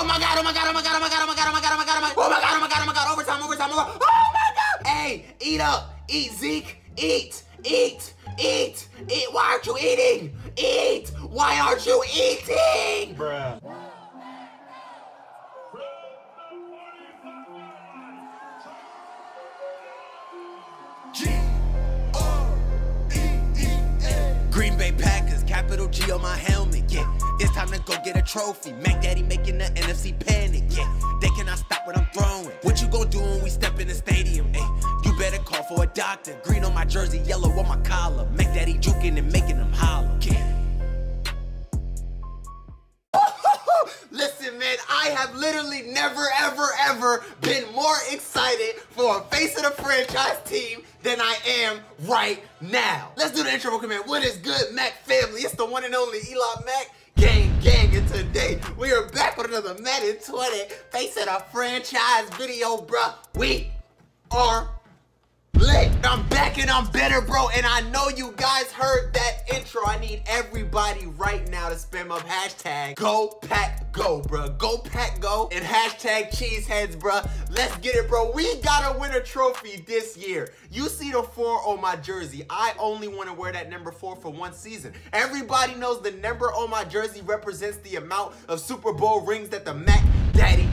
Oh my god, oh my god, oh my god, oh my god, oh my god, oh my god, oh my god, oh my god, oh my god, oh my god, oh my god, overtime, overtime, overtime. Oh my god. Hey, eat up. Eat, Zeke. Eat, eat, eat, eat. Why aren't you eating? Eat. Why aren't you eating? Get a trophy. Mac Daddy making the NFC panic, yeah. They cannot stop what I'm throwing. What you gonna do when we step in the stadium, eh? You better call for a doctor. Green on my jersey, yellow on my collar. Mac Daddy juking and making them holler, yeah. Listen, man, I have literally never, ever, ever been more excited for a face of the franchise team than I am right now. Let's do the intro man. What is good, Mac family? It's the one and only Eli Mack. Gang, gang, and today we are back with another Madden 20 face of the franchise video, bruh. We are lit. I'm back and I'm better, bro. And I know you guys heard that intro. I need everybody right now to spam up hashtag go pack go, bro. Go pack go and hashtag cheeseheads, bro. Let's get it, bro. We gotta win a trophy this year. You see the four on my jersey. I only want to wear that number four for one season. Everybody knows the number on my jersey represents the amount of Super Bowl rings that the Mac Daddy.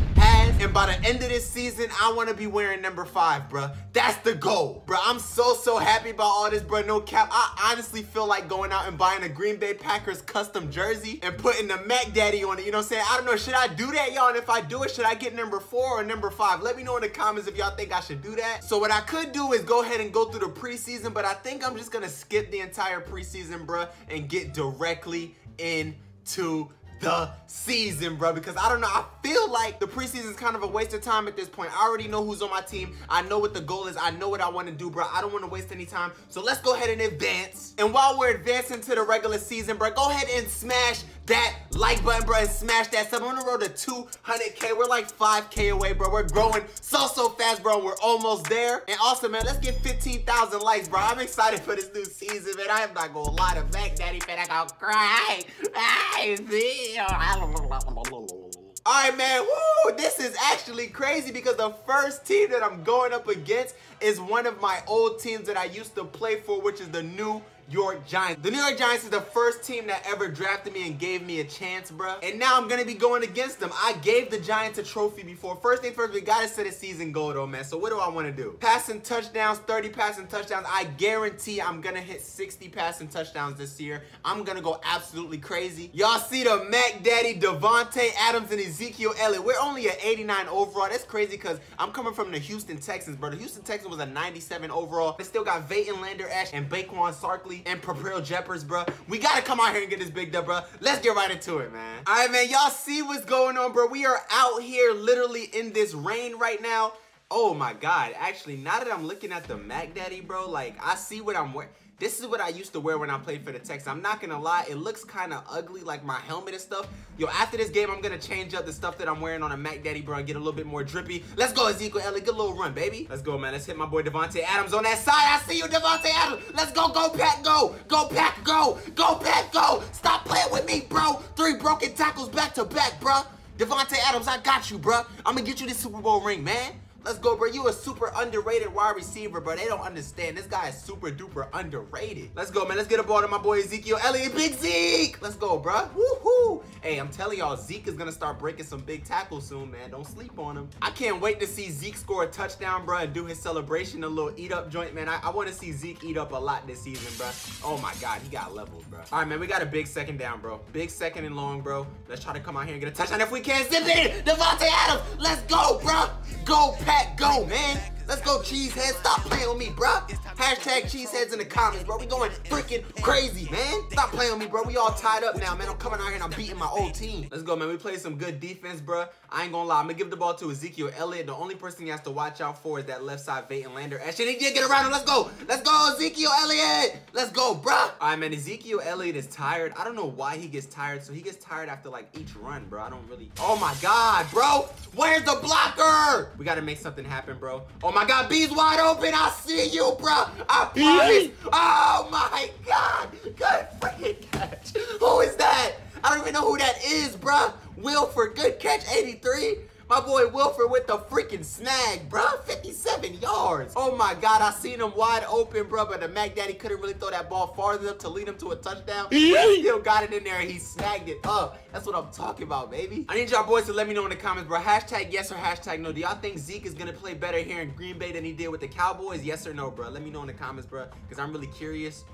And by the end of this season, I want to be wearing number five, bruh. That's the goal, bruh. I'm so, so happy about all this, bruh. No cap. I honestly feel like going out and buying a Green Bay Packers custom jersey and putting the Mac Daddy on it. You know what I'm saying? I don't know. Should I do that, y'all? And if I do it, should I get number four or number five? Let me know in the comments if y'all think I should do that. So what I could do is go ahead and go through the preseason, but I think I'm just going to skip the entire preseason, bruh, and get directly into the season, bro. Because I don't know, I feel like the preseason is kind of a waste of time at this point. I already know who's on my team. I know what the goal is. I know what I want to do, bro. I don't want to waste any time. So let's go ahead and advance. And while we're advancing to the regular season, bro, go ahead and smash that like button, bro, and smash that sub. On the road to 200K. We're like 5K away, bro. We're growing so, so fast, bro. We're almost there. And also, man, let's get 15,000 likes, bro. I'm excited for this new season, man. I am not gonna lie to Mac Daddy, man. I gonna cry. I feel. All right, man. Woo! This is actually crazy because the first team that I'm going up against is one of my old teams that I used to play for, which is the New York Giants. The New York Giants is the first team that ever drafted me and gave me a chance, bro. And now I'm gonna be going against them. I gave the Giants a trophy before. First thing first, we gotta set a season goal though, man. So what do I wanna do? Passing touchdowns, 30 passing touchdowns. I guarantee I'm gonna hit 60 passing touchdowns this year. I'm gonna go absolutely crazy. Y'all see the Mac Daddy, Davante Adams, and Ezekiel Elliott. We're only at 89 overall. That's crazy because I'm coming from the Houston Texans, bro. The Houston Texans was a 97 overall. They still got Vayton Lander Ash and Baquan Sarkley and Papril Jeppers, bro. We gotta come out here and get this big dub, bro. Let's get right into it, man. All right, man. Y'all see what's going on, bro. We are out here literally in this rain right now. Oh my God. Actually, now that I'm looking at the Mac Daddy, bro, like I see what I'm wearing. This is what I used to wear when I played for the Texans. I'm not gonna lie, it looks kind of ugly, like my helmet and stuff. Yo, after this game, I'm gonna change up the stuff that I'm wearing on a Mac Daddy, bro, and get a little bit more drippy. Let's go, Ezekiel Elliott. Good little run, baby. Let's go, man. Let's hit my boy Davante Adams on that side. I see you, Davante Adams. Let's go, go, Pat, go. Go, Pat, go. Go, Pack, go. Stop playing with me, bro. Three broken tackles back to back, bro. Davante Adams, I got you, bro. I'm gonna get you this Super Bowl ring, man. Let's go, bro. You a super underrated wide receiver, bro. They don't understand. This guy is super duper underrated. Let's go, man. Let's get a ball to my boy Ezekiel Elliott. Big Zeke. Let's go, bro. Woohoo. Hey, I'm telling y'all, Zeke is going to start breaking some big tackles soon, man. Don't sleep on him. I can't wait to see Zeke score a touchdown, bro, and do his celebration, a little eat up joint, man. I, I want to see Zeke eat up a lot this season, bro. Oh, my God. He got levels, bro. All right, man. We got a big second down, bro. Big second and long, bro. Let's try to come out here and get a touchdown if we can. Zip it. Davante Adams. Let's go, bro. Go, Pat. Let go, man. Let's go, cheeseheads. Stop playing with me, bro. Hashtag cheeseheads in the comments, bro. We going freaking crazy, man. Stop playing with me, bro. We all tied up now, man. I'm coming out here and I'm beating my old team. Let's go, man. We played some good defense, bro. I ain't gonna lie. I'm gonna give the ball to Ezekiel Elliott. The only person he has to watch out for is that left side Vayton Lander. Actually, he did get around him. Let's go. Let's go, Ezekiel Elliott. Let's go, bro. All right, man. Ezekiel Elliott is tired. I don't know why he gets tired. So he gets tired after like each run, bro. I don't really. Oh my God, bro. Where's the blocker? We gotta make something happen, bro. Oh my God, B's wide open. I see you, bro. I promise. Oh my God. Good freaking catch. Who is that? I don't even know who that is, bruh. Wilford, good catch, 83. My boy Wilford with the freaking snag, bro. 57 yards. Oh my God, I seen him wide open, bro, but the Mac Daddy couldn't really throw that ball farther up to lead him to a touchdown. he still got it in there and he snagged it up. That's what I'm talking about, baby. I need y'all boys to let me know in the comments, bro. Hashtag yes or hashtag no. Do y'all think Zeke is gonna play better here in Green Bay than he did with the Cowboys? Yes or no, bro? Let me know in the comments, bro, because I'm really curious.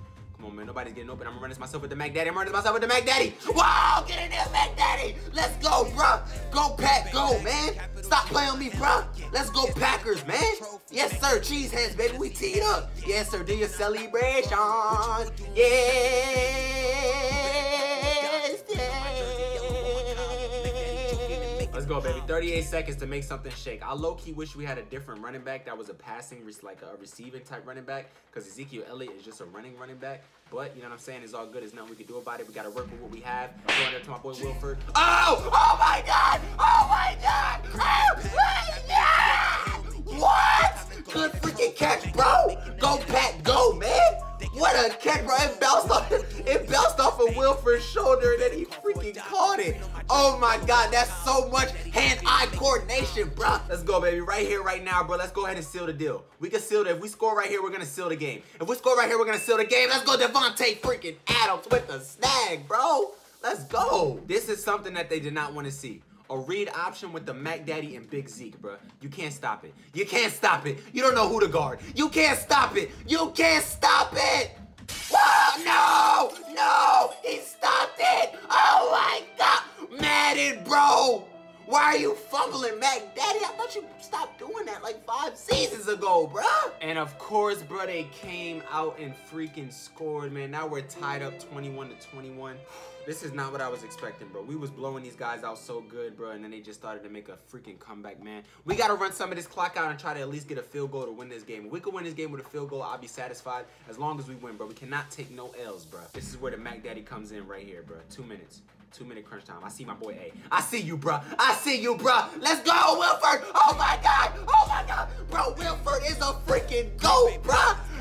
Come on, man. Nobody's getting open. I'm gonna run this myself with the Mac Daddy. I'm running this myself with the Mac Daddy. Wow, get in there, Mac Daddy. Let's go, bro. Go, Pack. Go, man. Stop playing on me, bro. Let's go, Packers, man. Yes, sir. Cheese heads, baby. We teed up. Yes, sir. Do your celebration. Yes. Go, baby. 38 seconds to make something shake. I low-key wish we had a different running back that was a passing, like a receiving type running back, because Ezekiel Elliott is just a running running back. But, you know what I'm saying? It's all good. There's nothing we can do about it. We got to work with what we have. Going there to my boy Wilford. Oh! Oh, my God! Oh, my God! Oh, my God! What? Good freaking catch, bro! Go, Pat, go, man! What a catch, bro. It bounced off it bounced off of Wilford's shoulder and then he freaking caught it. Oh my god, that's so much hand-eye coordination, bro. Let's go, baby. Right here, right now, bro. Let's go ahead and seal the deal. We can seal it. If we score right here, we're gonna seal the game. If we score right here, we're gonna seal the game. Let's go, Davante freaking Adams with the snag, bro. Let's go. This is something that they did not want to see a read option with the Mac Daddy and Big Zeke, bro. You can't stop it. You can't stop it. You don't know who to guard. You can't stop it. You can't stop it. Whoa, no, no, he stopped it. Oh my God, Madden, bro. Why are you fumbling, Mac Daddy? I thought you stopped doing that like five seasons ago, bruh. And of course, bro, they came out and freaking scored, man. Now we're tied up 21 to 21. This is not what I was expecting, bro. We was blowing these guys out so good, bro, and then they just started to make a freaking comeback, man. We got to run some of this clock out and try to at least get a field goal to win this game. If we could win this game with a field goal, I'll be satisfied as long as we win, bro. We cannot take no L's, bro. This is where the Mac Daddy comes in right here, bro. Two minutes. Two minute crunch time. I see my boy A. I see you, bro. I see you, bro. Let's go, Wilford. Oh my God. Oh my God. Bro, Wilford is a freaking GOAT, bro.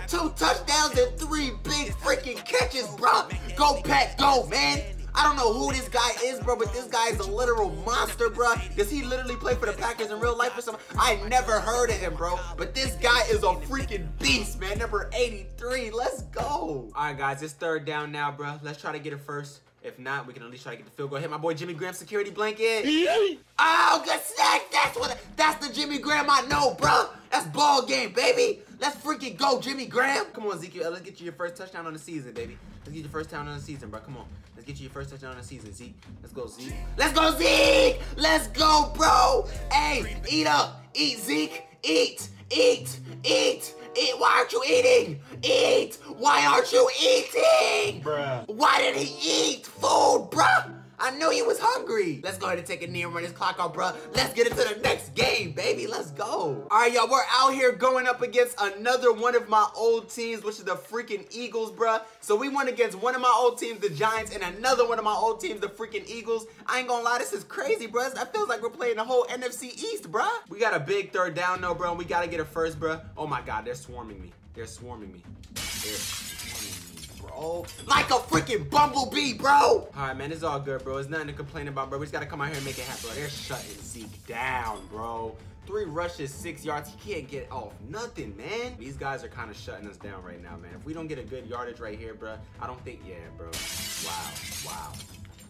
Two touchdowns and three big freaking catches, bro. Go, Pat. Go, man. I don't know who this guy is, bro, but this guy is a literal monster, bro. Does he literally play for the Packers in real life or something? I never heard of him, bro. But this guy is a freaking beast, man. Number 83. Let's go. All right, guys. It's third down now, bro. Let's try to get it first. If not, we can at least try to get the field goal. Hit my boy Jimmy Graham security blanket. oh, good snack. That's what. That's the Jimmy Graham I know, bro. That's ball game, baby. Let's freaking go, Jimmy Graham. Come on, Zeke. Let's get you your first touchdown on the season, baby. Let's get your first touchdown on the season, bro. Come on. Let's get you your first touchdown on the season, Zeke. Let's go, Zeke. Let's go, Zeke. Let's go, bro. Hey, eat up. Eat, Zeke. Eat. Eat. Eat. Eat. Why aren't you eating? Eat. Why aren't you eating? Bruh. Why did he eat food, bruh? I knew he was hungry. Let's go ahead and take a knee and run this clock out, bruh. Let's get into the next game, baby. Let's go. All right, y'all. We're out here going up against another one of my old teams, which is the freaking Eagles, bruh. So we went against one of my old teams, the Giants, and another one of my old teams, the freaking Eagles. I ain't gonna lie, this is crazy, bruh. That feels like we're playing the whole NFC East, bruh. We got a big third down, though, bro. And we gotta get it first, bruh. Oh my God, they're swarming me. They're swarming me. They're swarming me, bro. Like a freaking bumblebee, bro. All right, man, it's all good, bro. It's nothing to complain about, bro. We just gotta come out here and make it happen, bro. They're shutting Zeke down, bro. Three rushes, six yards. He can't get off nothing, man. These guys are kind of shutting us down right now, man. If we don't get a good yardage right here, bro, I don't think, yeah, bro. Wow, wow,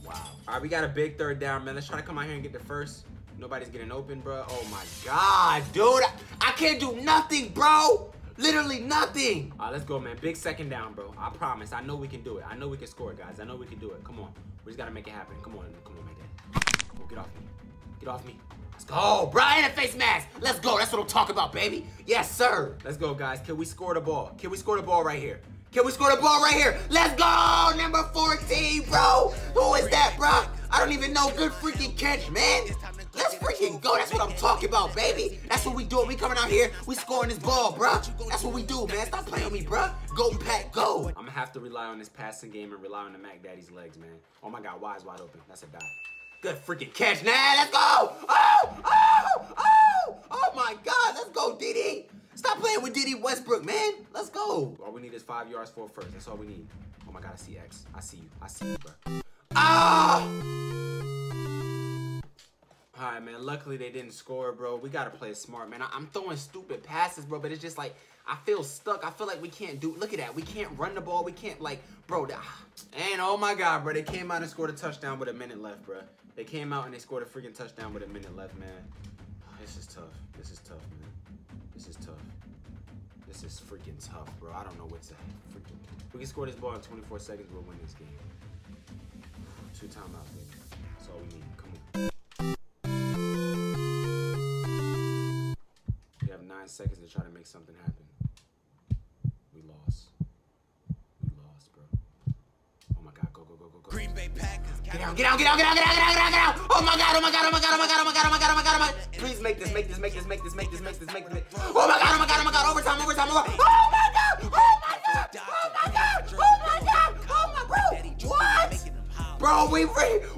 wow. All right, we got a big third down, man. Let's try to come out here and get the first. Nobody's getting open, bro. Oh my God, dude. I, I can't do nothing, bro. Literally nothing. All right, let's go, man. Big second down, bro. I promise. I know we can do it. I know we can score, guys. I know we can do it. Come on. We just got to make it happen. Come on. Come on, my dad. Oh, get off me. Get off me. Let's go. Oh, Brian and face mask. Let's go. That's what I'm talking about, baby. Yes, sir. Let's go, guys. Can we score the ball? Can we score the ball right here? Can we score the ball right here? Let's go. Number 14, bro. Who is that, bro? I don't even know. Good freaking catch, man. Freaking go. That's what I'm talking about, baby. That's what we do. We coming out here, we scoring this ball, bruh. That's what we do, man. Stop playing with me, bruh. Go, Pack, go. I'm gonna have to rely on this passing game and rely on the Mac Daddy's legs, man. Oh my God, wide is wide open. That's a dot. Good freaking catch, now. Let's go. Oh, oh, oh, oh my God. Let's go, Dede. Stop playing with Dede Westbrook, man. Let's go. All we need is five yards for first. That's all we need. Oh my God, I see X. I see you. I see you, bro. Ah! Man. Luckily they didn't score, bro. We gotta play smart, man. I am throwing stupid passes, bro, but it's just like I feel stuck. I feel like we can't do. Look at that. We can't run the ball. We can't like, bro. And oh my god, bro. They came out and scored a touchdown with a minute left, bro. They came out and they scored a freaking touchdown with a minute left, man. This is tough. This is tough, man. This is tough. This is freaking tough, bro. I don't know what to freaking. We can score this ball in 24 seconds. We'll win this game. Two timeouts, baby. That's all we need. Come seconds to try to make something happen. We lost. We lost, bro. Oh my god, go, go, go, go, go. Green Bay Packers. Get out, get out, get out, get out, get out, get out, get out, get out. Oh my god, oh my god, oh my god, oh my god, oh my god, oh my god, oh my god, oh my god. Please make this, make this, make this, make this, make this, make this, make this. Oh my god, oh my god, oh my god, overtime, overtime, overtime. Oh my god! Oh my god! Oh my god! Oh my god! Oh my bro! What? Bro, we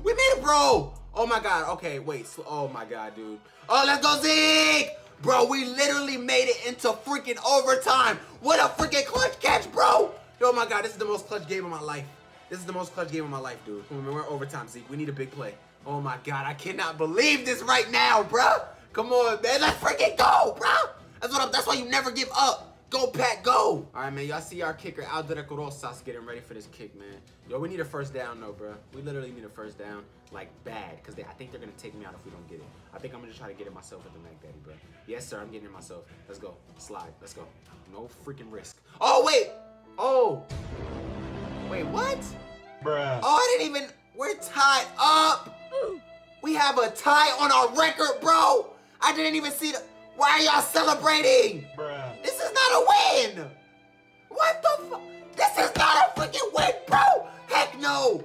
we made it, bro! Oh my god, okay, wait. Oh my god, dude. Oh, let's go, Zeke! Bro, we literally made it into freaking overtime. What a freaking clutch catch, bro. Oh my God, this is the most clutch game of my life. This is the most clutch game of my life, dude. We're overtime, Zeke. We need a big play. Oh my God, I cannot believe this right now, bro. Come on, man. Let's freaking go, bro. That's what I'm, that's why you never give up. Go, Pat, go! All right, man. Y'all see our kicker, Aldrick Rosas, getting ready for this kick, man. Yo, we need a first down, though, bro. We literally need a first down, like, bad, because I think they're going to take me out if we don't get it. I think I'm going to try to get it myself at the Mac Daddy, bro. Yes, sir. I'm getting it myself. Let's go. Slide. Let's go. No freaking risk. Oh, wait! Oh! Wait, what? Bruh. Oh, I didn't even... We're tied up! We have a tie on our record, bro! I didn't even see the... Why are y'all celebrating? Bruh. This is not a win! What the fuck? This is not a freaking win, bro! Heck no!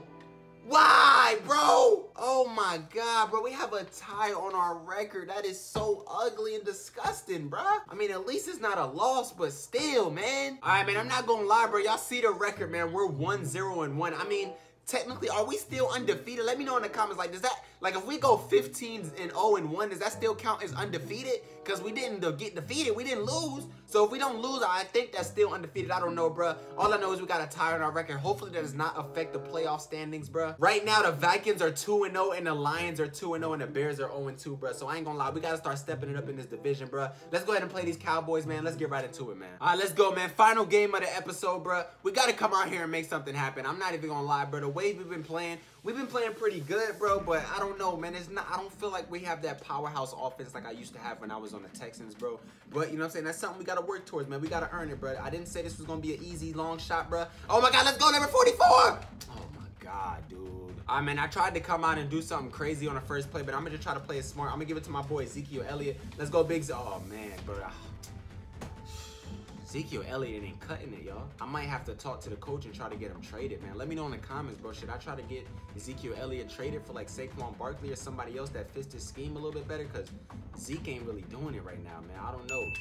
Why, bro? Oh my god, bro. We have a tie on our record. That is so ugly and disgusting, bro. I mean, at least it's not a loss, but still, man. All right, man, I'm not gonna lie, bro. Y'all see the record, man. We're 1-0 and 1. I mean, technically, are we still undefeated? Let me know in the comments. Like, does that, like, if we go 15 and 0 and 1, does that still count as undefeated? Because we didn't uh, get defeated. We didn't lose. So if we don't lose, I think that's still undefeated. I don't know, bro. All I know is we got a tie on our record. Hopefully that does not affect the playoff standings, bro. Right now, the Vikings are 2 and 0 and the Lions are 2 and 0 and the Bears are 0 and 2, bro. So I ain't gonna lie. We got to start stepping it up in this division, bro. Let's go ahead and play these Cowboys, man. Let's get right into it, man. All right, let's go, man. Final game of the episode, bro. We got to come out here and make something happen. I'm not even gonna lie, bro. The way we've been playing, we've been playing pretty good, bro. But I don't know, man. It's not. I don't feel like we have that powerhouse offense like I used to have when I was on the Texans, bro. But you know what I'm saying? That's something we got to work towards, man. We got to earn it, bro. I didn't say this was gonna be an easy long shot, bro. Oh my God, let's go, number 44. Oh my God, dude. I mean, I tried to come out and do something crazy on the first play, but I'm gonna just try to play it smart. I'm gonna give it to my boy Ezekiel Elliott. Let's go, Big. Z oh man, bro. Ezekiel Elliott ain't cutting it, y'all. I might have to talk to the coach and try to get him traded, man. Let me know in the comments, bro. Should I try to get Ezekiel Elliott traded for like Saquon Barkley or somebody else that fits this scheme a little bit better? Because Zeke ain't really doing it right now, man. I don't know.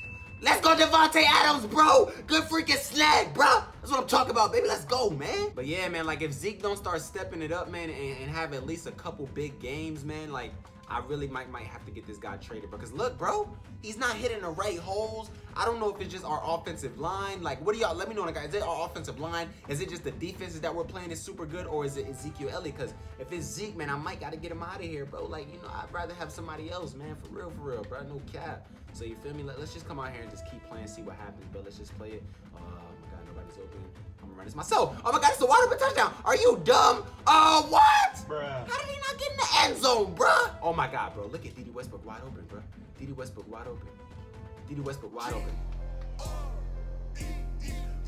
Let's go, Davante Adams, bro. Good freaking snag, bro. That's what I'm talking about, baby. Let's go, man. But yeah, man, like if Zeke don't start stepping it up, man, and, and have at least a couple big games, man, like I really might might have to get this guy traded because look, bro, he's not hitting the right holes. I don't know if it's just our offensive line. Like, what do y'all? Let me know, guys. Is it our offensive line? Is it just the defenses that we're playing is super good, or is it Ezekiel Elliott? Because if it's Zeke, man, I might gotta get him out of here, bro. Like, you know, I'd rather have somebody else, man. For real, for real, bro. No cap. So you feel me? Let, us just come out here and just keep playing, see what happens, bro. Let's just play it. Oh my God, open. I'm gonna run this myself. Oh my God, it's a wide open touchdown. Are you dumb? Oh, uh, what? Bruh. How did he not get in the end zone, bro? Oh my God, bro. Look at Dede Westbrook wide open, bro. Dede Westbrook wide open. Dede Westbrook wide open.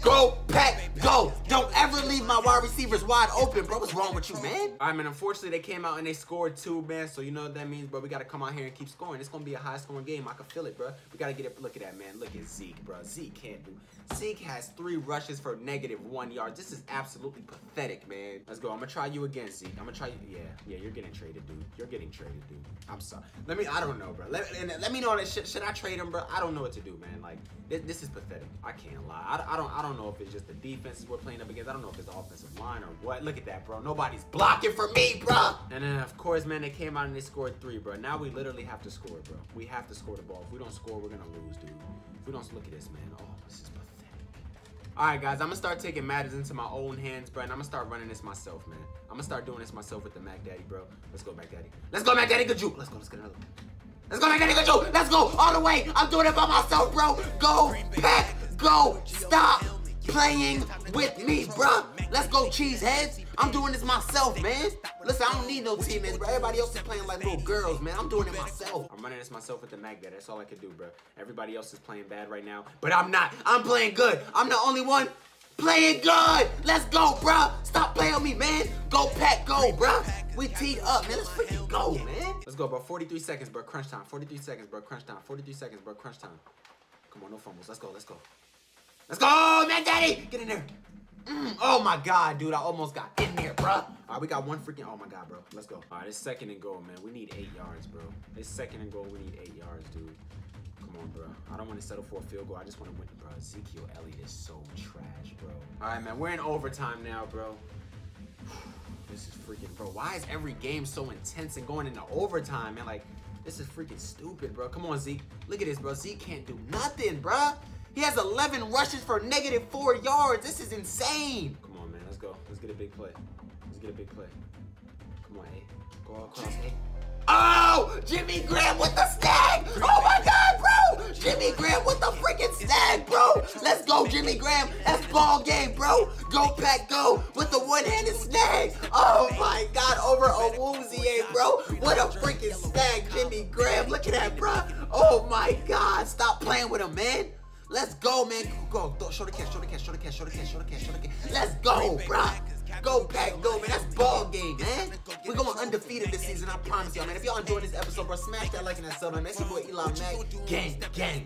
Go, Pack, go. Don't ever leave my wide receivers wide open, bro. What's wrong with you, man? All right, man. Unfortunately, they came out and they scored two, man. So you know what that means, bro. We got to come out here and keep scoring. It's going to be a high-scoring game. I can feel it, bro. We got to get it. Look at that, man. Look at Zeke, bro. Zeke can't do. Zeke has three rushes for negative one yard. This is absolutely pathetic, man. Let's go. I'm going to try you again, Zeke. I'm going to try you. Yeah, yeah, you're getting traded, dude. You're getting traded, dude. I'm sorry. Let me, I don't know, bro. Let, let me know. Should, should I trade him, bro? I don't know what to do, man. Like, this, this is pathetic. I can't lie. I, I, don't, I don't know if it's just the defenses we're playing up against. I don't know if it's the offensive line or what. Look at that, bro. Nobody's blocking for me, bro. And then, of course, man, they came out and they scored three, bro. Now we literally have to score, bro. We have to score the ball. If we don't score, we're going to lose, dude. If we don't look at this, man. Oh, this is pathetic. All right, guys, I'm gonna start taking matters into my own hands, bro, and I'm gonna start running this myself, man. I'm gonna start doing this myself with the Mac Daddy, bro. Let's go, Mac Daddy. Let's go, Mac Daddy. Good juke. Let's go. Let's get another. one. Let's go, Mac Daddy. Good. Let's go all the way. I'm doing it by myself, bro. Go, Pack. Go. Stop playing with me, bro. Let's go, cheeseheads. I'm doing this myself, man. Listen, I don't need no teammates, bro. Everybody else is playing like little girls, man. I'm doing it myself. I'm running this myself with the Daddy. That's all I can do, bro. Everybody else is playing bad right now, but I'm not. I'm playing good. I'm the only one playing good. Let's go, bro. Stop playing with me, man. Go, Pack, go, bro. We teed up, man. Let's freaking go, man. Let's go, bro. 43 seconds, bro. Crunch time. 43 seconds, bro. Crunch time. 43 seconds, bro. Crunch time. Come on, no fumbles. Let's go. Let's go. Let's go, Mac Daddy. Get in there. Mm, oh my god, dude, I almost got in there, bro. All right, we got one freaking. Oh my god, bro. Let's go. All right, it's second and goal, man. We need eight yards, bro. It's second and goal. We need eight yards, dude. Come on, bro. I don't want to settle for a field goal. I just want to win, bro. Ezekiel Elliott is so trash, bro. All right, man. We're in overtime now, bro. This is freaking, bro. Why is every game so intense and going into overtime, man? Like, this is freaking stupid, bro. Come on, Zeke. Look at this, bro. Zeke can't do nothing, bro. He has 11 rushes for negative four yards. This is insane. Come on, man. Let's go. Let's get a big play. Let's get a big play. Come on, A. Go across A. Oh! Jimmy Graham with the snag! Oh my god, bro! Jimmy Graham with the freaking snag, bro! Let's go, Jimmy Graham! That's ball game, bro! Go, Pack, go! With the one-handed snag! Oh my god, over Awuzie, bro! What a freaking snag, Jimmy Graham! Look at that, bro! Oh my god! Stop playing with him, man! Let's go, man. Go, go. Show the cash, show the cash, show the cash, show the cash, show the cash, show the cash. Let's go, bro. Go, Pack, go, man. That's ball game, man. We're going undefeated this season, I promise y'all, man. If y'all enjoyed this episode, bro, smash that like and that sub, man. It's your boy Eli Mack. Gang, gang.